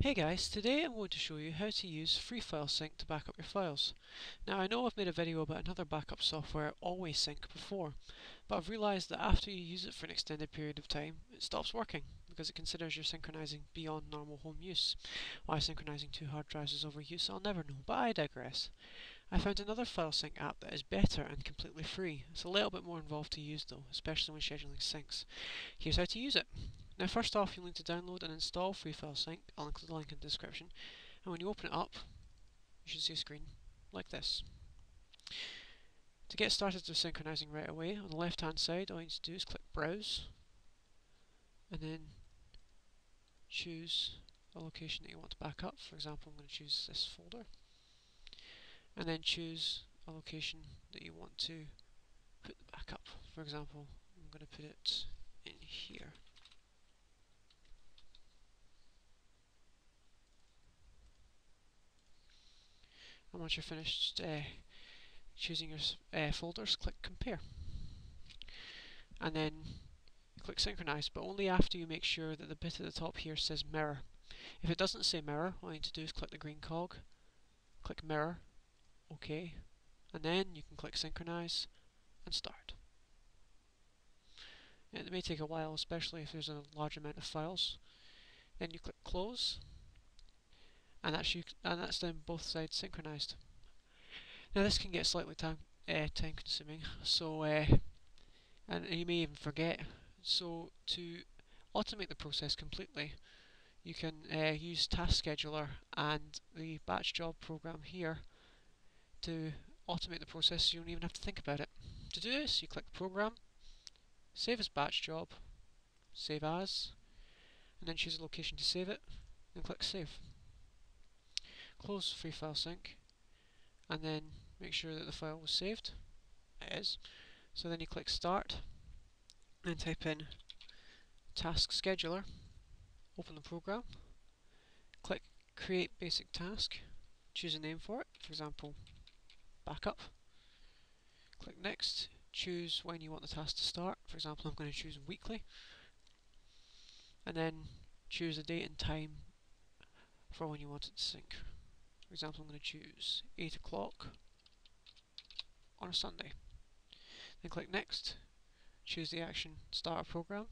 Hey guys, today I'm going to show you how to use FreeFileSync to back up your files. Now I know I've made a video about another backup software, AllwaySync, before, but I've realised that after you use it for an extended period of time, it stops working because it considers you're synchronizing beyond normal home use. Why synchronizing two hard drives is overuse I'll never know, but I digress. I found another FileSync app that is better and completely free. It's a little bit more involved to use though, especially when scheduling syncs. Here's how to use it. Now first off you'll need to download and install free FreeFileSync, I'll include the link in the description, and when you open it up you should see a screen like this. To get started with synchronizing right away, on the left hand side all you need to do is click Browse, and then choose a location that you want to back up, for example I'm going to choose this folder, and then choose a location that you want to put the backup, for example I'm going to put it in here. And once you're finished uh, choosing your uh, folders, click Compare. And then click Synchronize, but only after you make sure that the bit at the top here says Mirror. If it doesn't say Mirror, all you need to do is click the green cog, click Mirror, OK, and then you can click Synchronize and start. it may take a while, especially if there's a large amount of files. Then you click Close, and that's you and that's then both sides synchronized. Now this can get slightly time uh, time consuming, so uh, and you may even forget. So to automate the process completely, you can uh, use Task Scheduler and the batch job program here to automate the process you don't even have to think about it. To do this, you click Program, Save as Batch Job, Save As, and then choose a location to save it, and click Save close FreeFileSync and then make sure that the file was saved. It is. So then you click Start and type in Task Scheduler, open the program, click Create Basic Task, choose a name for it, for example, Backup. Click Next, choose when you want the task to start, for example I'm going to choose weekly, and then choose a date and time for when you want it to sync. For example, I'm going to choose 8 o'clock on a Sunday. Then click Next, choose the action Start a Program,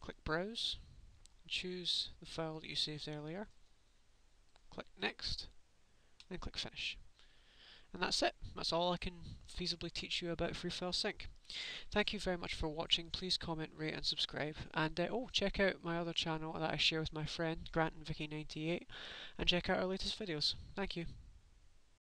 click Browse, choose the file that you saved earlier, click Next, then click Finish. And that's it. That's all I can feasibly teach you about FreeFileSync. Thank you very much for watching. Please comment, rate and subscribe. And uh, oh, check out my other channel that I share with my friend, Grant and Vicky98 and check out our latest videos. Thank you.